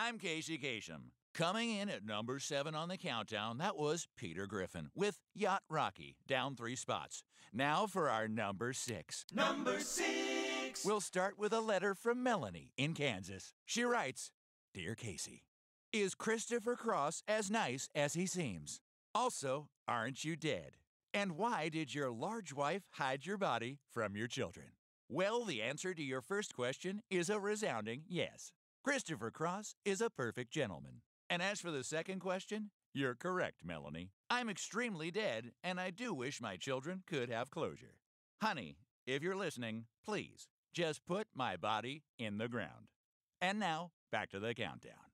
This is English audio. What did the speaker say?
I'm Casey Kasem. Coming in at number seven on the countdown, that was Peter Griffin with Yacht Rocky, down three spots. Now for our number six. Number six. We'll start with a letter from Melanie in Kansas. She writes Dear Casey, Is Christopher Cross as nice as he seems? Also, aren't you dead? And why did your large wife hide your body from your children? Well, the answer to your first question is a resounding yes. Christopher Cross is a perfect gentleman. And as for the second question, you're correct, Melanie. I'm extremely dead, and I do wish my children could have closure. Honey, if you're listening, please just put my body in the ground. And now, back to the countdown.